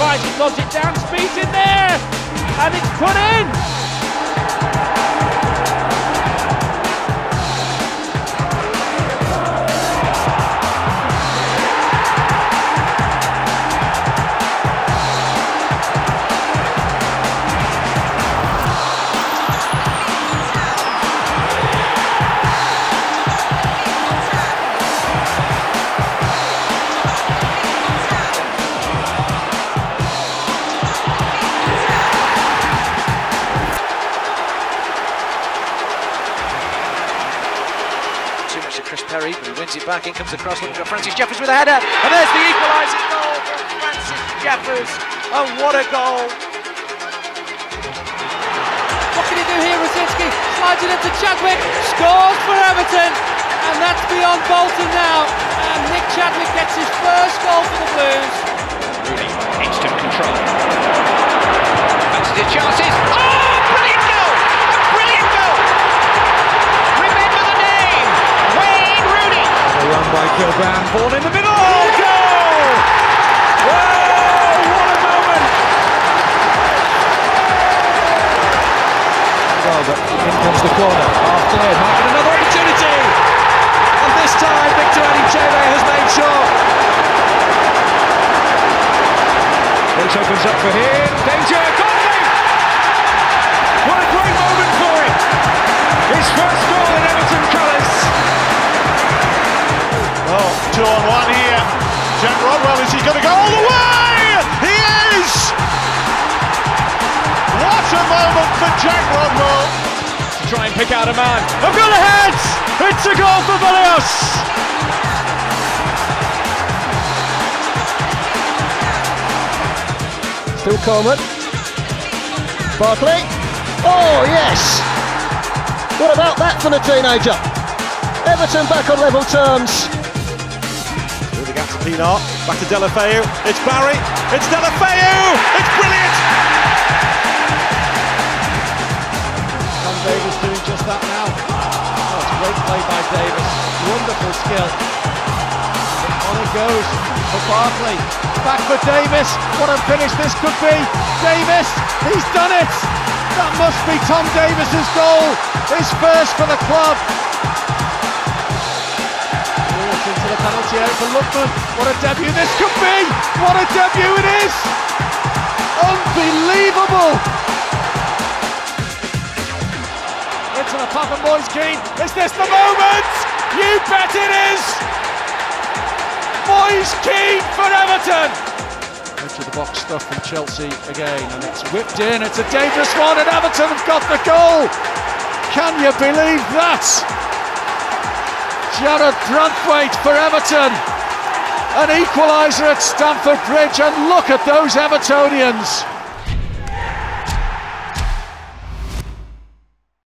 Ferguson finds it, it down, speeds in there, and it's put in. Chris Perry, but he wins it back. In comes the cross, looking for Francis Jeffers with a header. And there's the equalising goal from Francis Jeffers. And what a goal! What can he do here, Radzinski? Slides it into Chadwick, scores for Everton, and that's beyond Bolton now. And Nick Chadwick gets his first goal for the Blues. Rooney, instant control. Fancies his chances. By ball in the middle, oh, goal! Whoa, what a moment! Well, but in comes the corner, half cleared, might another opportunity! And this time, Victor Anichebe has made sure. This opens up for him, danger, Conley! Jack Rodwell, is he going to go all the way? He is! What a moment for Jack Rodwell. to try and pick out a man. I've got a head! It's a goal for Vellios! Still Coleman. Barkley. Oh, yes! What about that from the teenager? Everton back on level terms. To Pienaar, back to Deulofeu. It's Barry. It's Deulofeu. It's brilliant. Tom Davies doing just that now. Oh, it's a great play by Davies. Wonderful skill. On it goes for Barkley. Back for Davies. What a finish this could be. Davies, he's done it. That must be Tom Davies's goal. His first for the club. Into the penalty area for Lookman. What a debut this could be. What a debut it is. Unbelievable. Into the Papa Moise Kean. Is this the moment? You bet it is! Moise Kean for Everton! Into the box stuff from Chelsea again, and it's whipped in. It's a dangerous one, and Everton have got the goal! Can you believe that? Jarrad Branthwaite for Everton. An equaliser at Stamford Bridge, and look at those Evertonians.